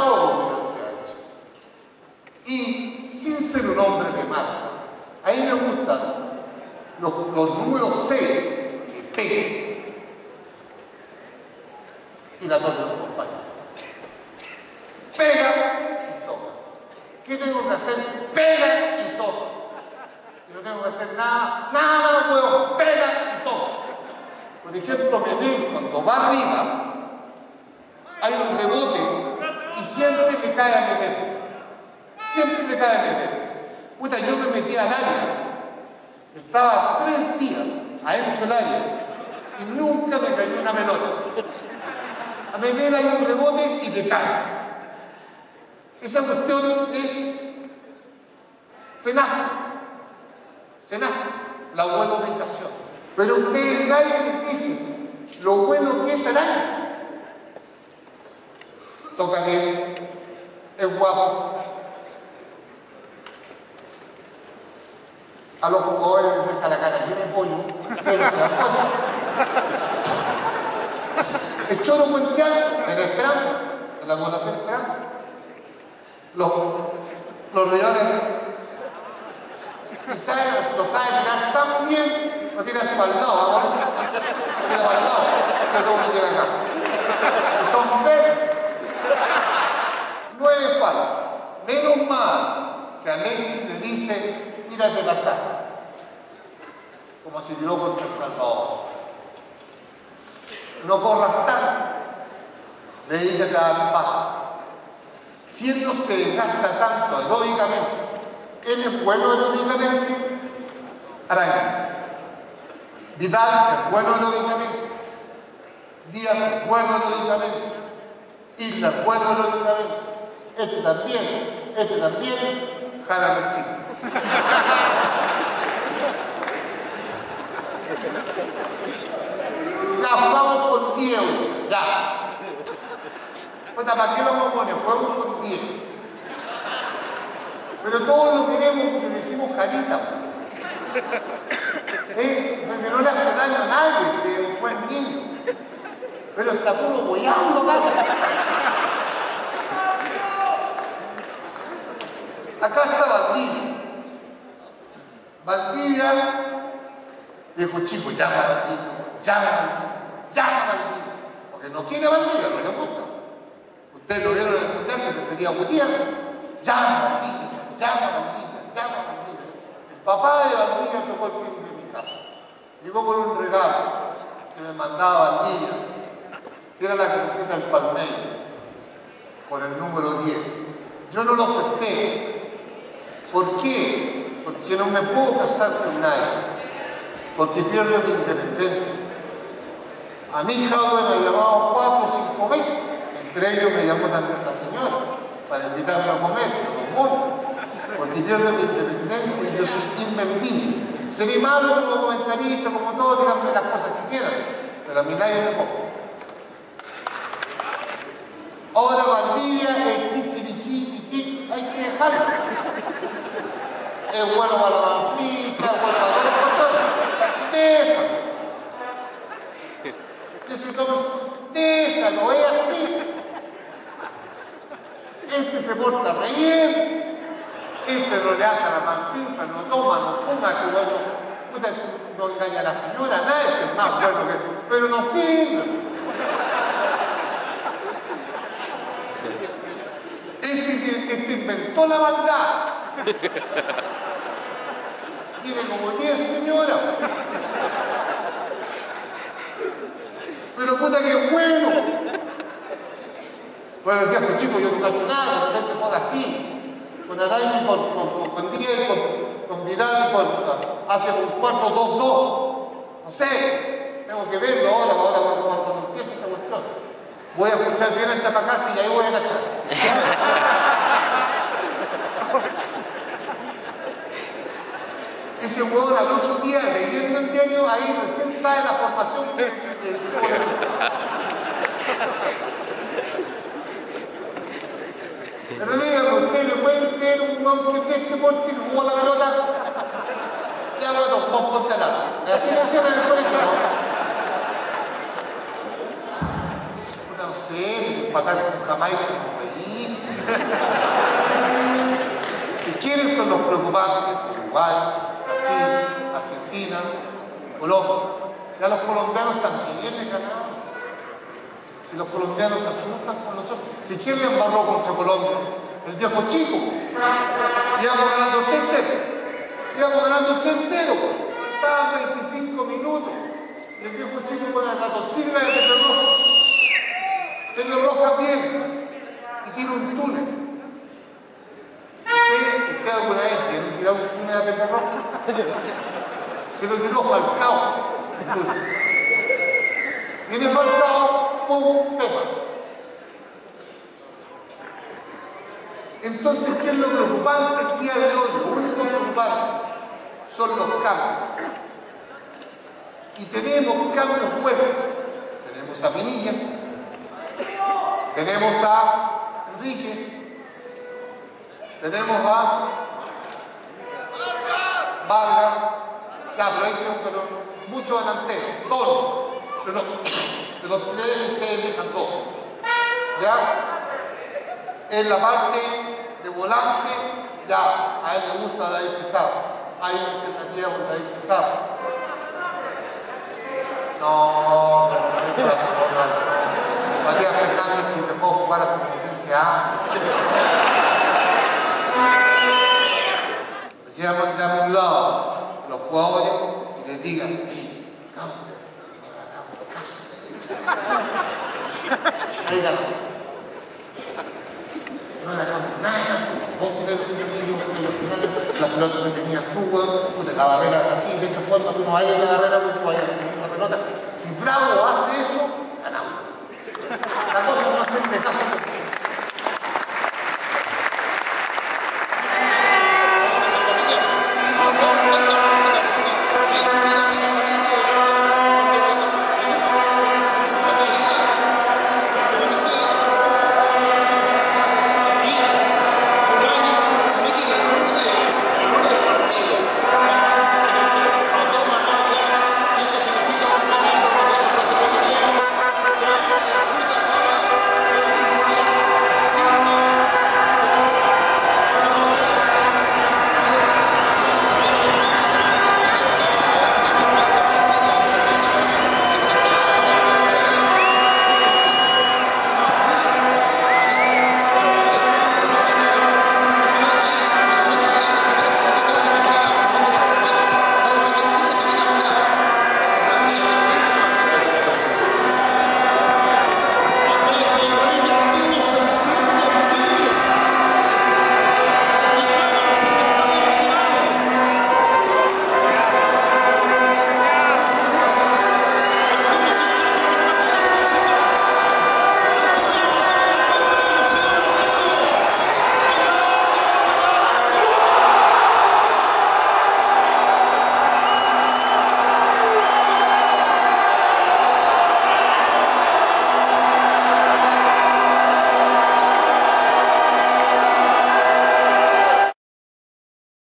de de. Y sin ser un hombre de marca, a mí me gustan los, números C que pegan y la toca los compañeros. Pega y toca. ¿Qué tengo que hacer? Pega y toca. Y no tengo que hacer nada, nada, huevo, pega y toca. Por ejemplo, Medellín, cuando va arriba, hay un rebote y siempre le cae a Medellín. Siempre Medellín. Puta, yo me metí al área. Estaba tres días adentro del área y nunca me cayó una pelota. A Medellín hay un rebote y le cae. Esa cuestión es, se nace, la buena ubicación. Pero ustedes nadie les dice lo bueno que es araña. Toca bien, es guapo. A los jugadores les deja la cara llena de pollo, pero se dan cuenta. El choro mundial en Esperanza, en la población Esperanza. Los, los saben, lo saben tirar tan bien, lo tira así para el lado, ¿vamos? Lo tira para el luego no llega acá. Y son verdes. Nueve palos. Menos mal que Alexis le dice, tírate la atrás. Como si tiró contra El Salvador. No corras tanto. Dedícate a dar paso. Si él no se desgasta tanto aeróbicamente, él es bueno aeróbicamente, Arangues. Vidal es bueno aeróbicamente. Díaz es bueno aeróbicamente. Isla es bueno aeróbicamente. Este también, este también, Jara Mexicano. 10 ya. Puta, ¿para qué lo compones? Juego con 10. Pero todos lo queremos porque le decimos jarita. ¿Eh? Porque no le hace daño a nadie, si es un buen niño. Pero está puro boyando, Acá está Valdivia. Valdivia dijo, chico, llama a Valdivia, llama a Valdivia. Quiere Valdivia, no le gusta. Ustedes lo vieron en el mundial que prefería a Gutiérrez. Llama a Valdivia, llama a Valdivia, llama a Valdivia. El papá de Valdivia tocó el timbre de mi casa. Llegó con un regalo que me mandaba Valdivia, que era la camiseta del Palmeiras, con el número 10. Yo no lo acepté. ¿Por qué? Porque no me puedo casar con nadie. Porque pierdo mi independencia. A mi hija me ha llamado cuatro o cinco veces. Entre ellos me llamó también la señora para invitarme a comer, pero no voy. Porque pierdo mi independencia y yo soy invendible. Seré malo como comentarista, como todo, díganme las cosas que quieran. Pero a mí nadie me compra. Ahora Valdivia es chichirichi, hay que dejarlo. Es bueno para la manfrita, es bueno para todos los portales. Déjalo. Dice Tomás, déjalo, es así. Este se porta re. Este no le hace la manfrita, no toma, no fuma, que bueno. Puta, no engaña a la señora, nada, este es más bueno que. Pero no sirve. Este este inventó la maldad. Tiene como 10 señoras. Pero puta que. Bueno, el viejo chico, yo no cacho nada, de repente juega así. Con Araya, con, con, con, con Diez, con, con Vidal, con, hace un 4-2-2. No sé, tengo que verlo ahora, ahora cuando, cuando empiece esta cuestión. Voy a escuchar bien el chapacasi y ahí voy a cachar. Ese huevón al otro día, leyendo el diario, ahí recién sabe la formación que, que, que, que díganme, ¿ustedes le pueden creer un huevón que este porte que jugó la pelota? Ya bueno, vos ponte lado. Así le hacían en el colegio, ¿no? empatar con Jamaica en país. Si quieren son los preocupantes, Uruguay, Brasil, Argentina, Colombia. Ya los colombianos también les ganaron. Si los colombianos se asustan con nosotros. Si quién le embarró contra Colombia, el viejo chico. Íbamos ganando 3-0. Íbamos ganando 3-0. Estaban 25 minutos. Y el viejo chico con el gato sirve de Pepe Roja. Pepe Roja bien. Y tiene un túnel. ¿Usted, usted alguna vez tiene tirado un túnel a Pepe Roja? Se lo tiró Falcao. Viene Falcao, Pepa. Entonces, ¿qué es lo preocupante el día de hoy? Lo único preocupante son los cambios. Y tenemos cambios buenos. Tenemos a Minilla, tenemos a Enríquez, tenemos a Vargas, ya, pero muchos delanteros, todos. Pero de los tres ustedes dejan dos. ¿Ya? En la parte de volante, ya, a él le gusta David Pizarro. Hay una alternativa con David Pizarro. No, no, no. Matías Fernández si dejó jugar hace como 15 años. Llevan a un lado los jugadores No le hagamos nada, vos tenés los niños en los la pelota que tenías pues tú, weón, la barrera así, de esta forma, tú no vayas en la barrera, tú vayas a la pelota. Si Bravo hace eso, ganamos. La cosa es no hacerle caso